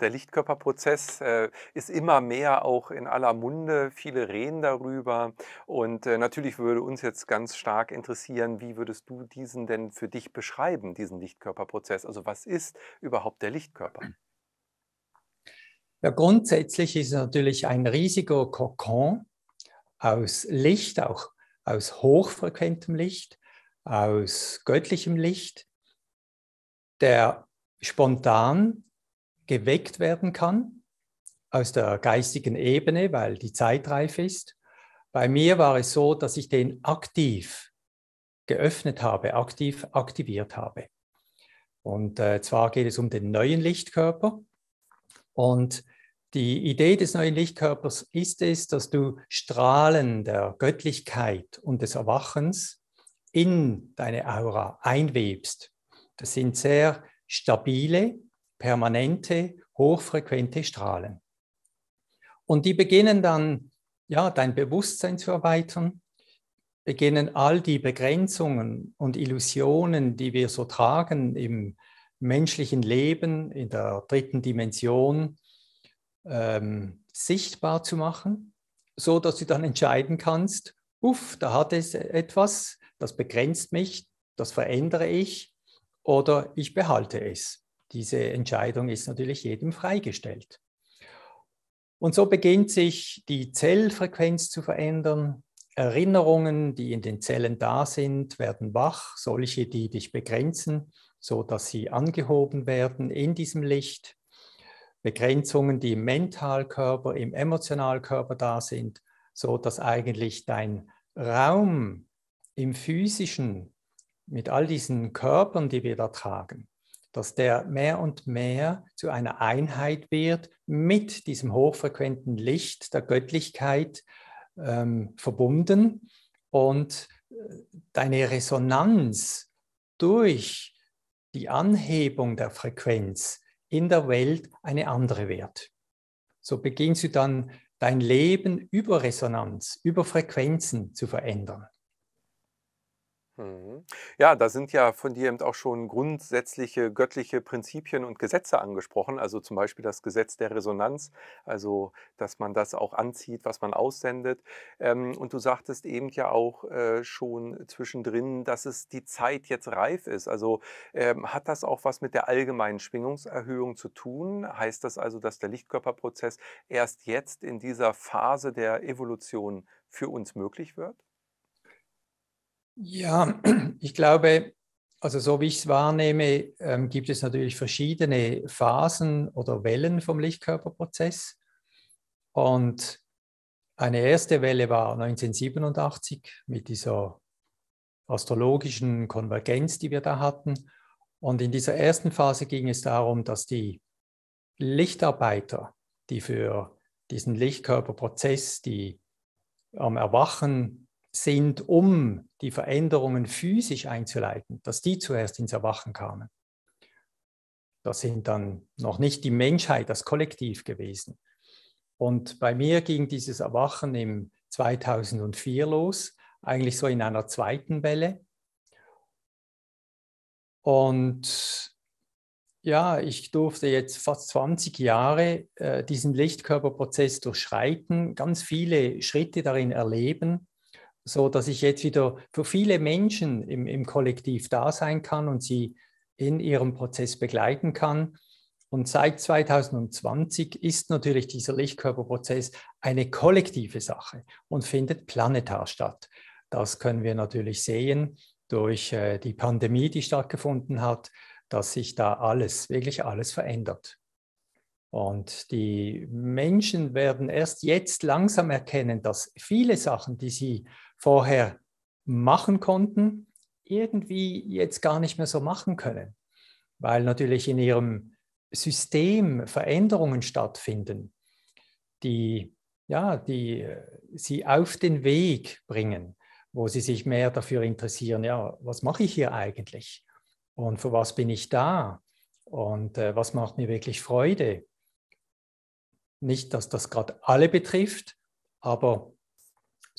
Der Lichtkörperprozess äh, ist immer mehr auch in aller Munde. Viele reden darüber. Und äh, natürlich würde uns jetzt ganz stark interessieren, wie würdest du diesen denn für dich beschreiben, diesen Lichtkörperprozess? Also was ist überhaupt der Lichtkörper? Ja, grundsätzlich ist es natürlich ein riesiger Kokon aus Licht, auch aus hochfrequentem Licht, aus göttlichem Licht, der spontan geweckt werden kann aus der geistigen Ebene, weil die Zeit reif ist. Bei mir war es so, dass ich den aktiv geöffnet habe, aktiv aktiviert habe. Und äh, zwar geht es um den neuen Lichtkörper. Und die Idee des neuen Lichtkörpers ist es, dass du Strahlen der Göttlichkeit und des Erwachens in deine Aura einwebst. Das sind sehr stabile, permanente, hochfrequente Strahlen. Und die beginnen dann, ja, dein Bewusstsein zu erweitern, beginnen all die Begrenzungen und Illusionen, die wir so tragen im menschlichen Leben, in der dritten Dimension, ähm, sichtbar zu machen, so dass du dann entscheiden kannst, uff, da hat es etwas, das begrenzt mich, das verändere ich oder ich behalte es. Diese Entscheidung ist natürlich jedem freigestellt. Und so beginnt sich die Zellfrequenz zu verändern. Erinnerungen, die in den Zellen da sind, werden wach, solche, die dich begrenzen, so dass sie angehoben werden in diesem Licht. Begrenzungen, die im Mentalkörper, im Emotionalkörper da sind, so dass eigentlich dein Raum im physischen mit all diesen Körpern, die wir da tragen, dass der mehr und mehr zu einer Einheit wird mit diesem hochfrequenten Licht der Göttlichkeit ähm, verbunden und äh, deine Resonanz durch die Anhebung der Frequenz in der Welt eine andere wird. So beginnst du dann dein Leben über Resonanz, über Frequenzen zu verändern. Mhm. Ja, da sind ja von dir eben auch schon grundsätzliche göttliche Prinzipien und Gesetze angesprochen, also zum Beispiel das Gesetz der Resonanz, also dass man das auch anzieht, was man aussendet. Ähm, und du sagtest eben ja auch äh, schon zwischendrin, dass es die Zeit jetzt reif ist. Also ähm, hat das auch was mit der allgemeinen Schwingungserhöhung zu tun? Heißt das also, dass der Lichtkörperprozess erst jetzt in dieser Phase der Evolution für uns möglich wird? Ja, ich glaube, also so wie ich es wahrnehme, ähm, gibt es natürlich verschiedene Phasen oder Wellen vom Lichtkörperprozess. Und eine erste Welle war 1987 mit dieser astrologischen Konvergenz, die wir da hatten. Und in dieser ersten Phase ging es darum, dass die Lichtarbeiter, die für diesen Lichtkörperprozess, die am Erwachen sind, um die Veränderungen physisch einzuleiten, dass die zuerst ins Erwachen kamen. Das sind dann noch nicht die Menschheit, das Kollektiv gewesen. Und bei mir ging dieses Erwachen im 2004 los, eigentlich so in einer zweiten Welle. Und ja, ich durfte jetzt fast 20 Jahre äh, diesen Lichtkörperprozess durchschreiten, ganz viele Schritte darin erleben so dass ich jetzt wieder für viele Menschen im, im Kollektiv da sein kann und sie in ihrem Prozess begleiten kann. Und seit 2020 ist natürlich dieser Lichtkörperprozess eine kollektive Sache und findet planetar statt. Das können wir natürlich sehen durch äh, die Pandemie, die stattgefunden hat, dass sich da alles, wirklich alles verändert. Und die Menschen werden erst jetzt langsam erkennen, dass viele Sachen, die sie vorher machen konnten, irgendwie jetzt gar nicht mehr so machen können, weil natürlich in ihrem System Veränderungen stattfinden, die, ja, die äh, sie auf den Weg bringen, wo sie sich mehr dafür interessieren, ja, was mache ich hier eigentlich und für was bin ich da und äh, was macht mir wirklich Freude. Nicht, dass das gerade alle betrifft, aber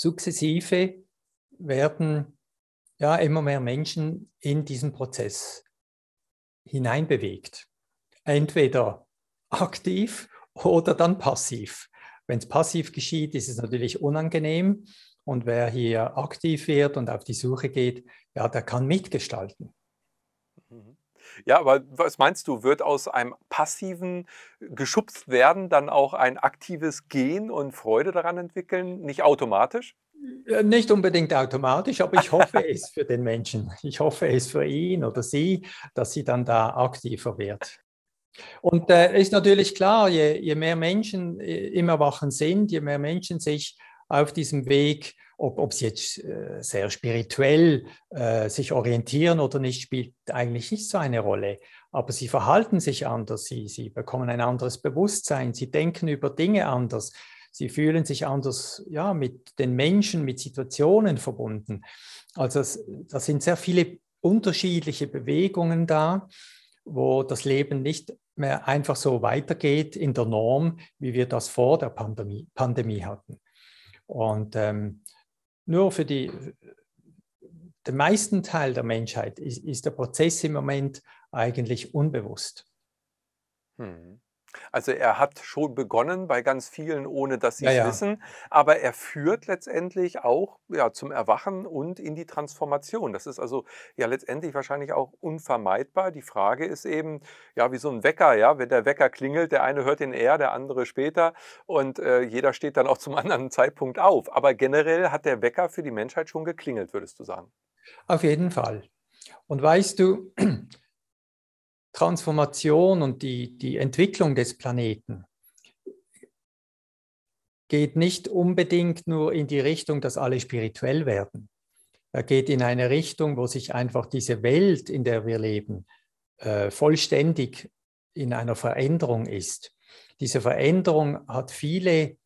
sukzessive werden ja immer mehr Menschen in diesen Prozess hineinbewegt. Entweder aktiv oder dann passiv. Wenn es passiv geschieht, ist es natürlich unangenehm. Und wer hier aktiv wird und auf die Suche geht, ja, der kann mitgestalten. Ja, aber was meinst du, wird aus einem passiven geschubst werden dann auch ein aktives Gehen und Freude daran entwickeln, nicht automatisch? Nicht unbedingt automatisch, aber ich hoffe es für den Menschen. Ich hoffe es für ihn oder sie, dass sie dann da aktiver wird. Und äh, ist natürlich klar, je, je mehr Menschen äh, im Erwachen sind, je mehr Menschen sich auf diesem Weg, ob, ob sie jetzt äh, sehr spirituell äh, sich orientieren oder nicht, spielt eigentlich nicht so eine Rolle. Aber sie verhalten sich anders, sie, sie bekommen ein anderes Bewusstsein, sie denken über Dinge anders, sie fühlen sich anders ja, mit den Menschen, mit Situationen verbunden. Also da sind sehr viele unterschiedliche Bewegungen da, wo das Leben nicht mehr einfach so weitergeht in der Norm, wie wir das vor der Pandemie, Pandemie hatten. Und ähm, nur für die, den meisten Teil der Menschheit ist, ist der Prozess im Moment eigentlich unbewusst. Hm. Also er hat schon begonnen bei ganz vielen, ohne dass sie Ja, es ja. wissen, aber er führt letztendlich auch ja, zum Erwachen und in die Transformation. Das ist also ja letztendlich wahrscheinlich auch unvermeidbar. Die Frage ist eben, ja, wie so ein Wecker, ja, wenn der Wecker klingelt, der eine hört ihn eher, der andere später und äh, jeder steht dann auch zum anderen Zeitpunkt auf. Aber generell hat der Wecker für die Menschheit schon geklingelt, würdest du sagen? Auf jeden Fall. Und weißt du, Transformation und die, die Entwicklung des Planeten geht nicht unbedingt nur in die Richtung, dass alle spirituell werden. Er geht in eine Richtung, wo sich einfach diese Welt, in der wir leben, äh, vollständig in einer Veränderung ist. Diese Veränderung hat viele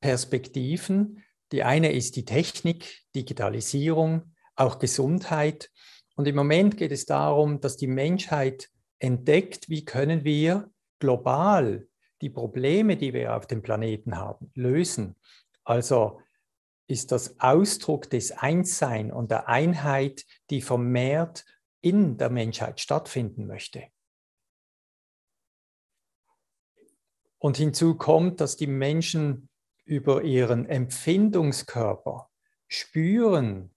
Perspektiven. Die eine ist die Technik, Digitalisierung, auch Gesundheit. Und im Moment geht es darum, dass die Menschheit entdeckt, wie können wir global die Probleme, die wir auf dem Planeten haben, lösen. Also ist das Ausdruck des Einssein und der Einheit, die vermehrt in der Menschheit stattfinden möchte. Und hinzu kommt, dass die Menschen über ihren Empfindungskörper spüren,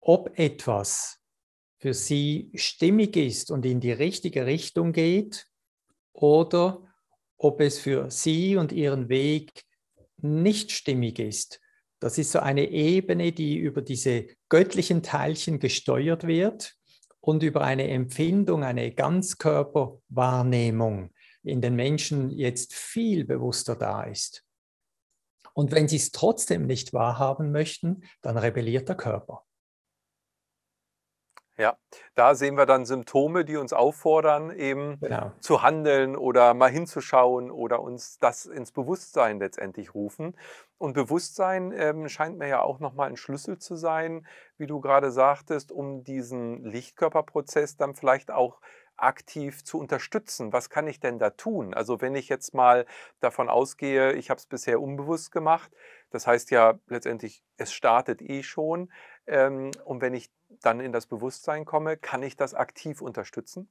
ob etwas für sie stimmig ist und in die richtige Richtung geht oder ob es für sie und ihren Weg nicht stimmig ist. Das ist so eine Ebene, die über diese göttlichen Teilchen gesteuert wird und über eine Empfindung, eine Ganzkörperwahrnehmung in den Menschen jetzt viel bewusster da ist. Und wenn sie es trotzdem nicht wahrhaben möchten, dann rebelliert der Körper. Ja, da sehen wir dann Symptome, die uns auffordern, eben Genau. zu handeln oder mal hinzuschauen oder uns das ins Bewusstsein letztendlich rufen. Und Bewusstsein ähm, scheint mir ja auch nochmal ein Schlüssel zu sein, wie du gerade sagtest, um diesen Lichtkörperprozess dann vielleicht auch aktiv zu unterstützen. Was kann ich denn da tun? Also wenn ich jetzt mal davon ausgehe, ich habe es bisher unbewusst gemacht, das heißt ja letztendlich, es startet eh schon. Ähm, und wenn ich dann in das Bewusstsein komme, kann ich das aktiv unterstützen?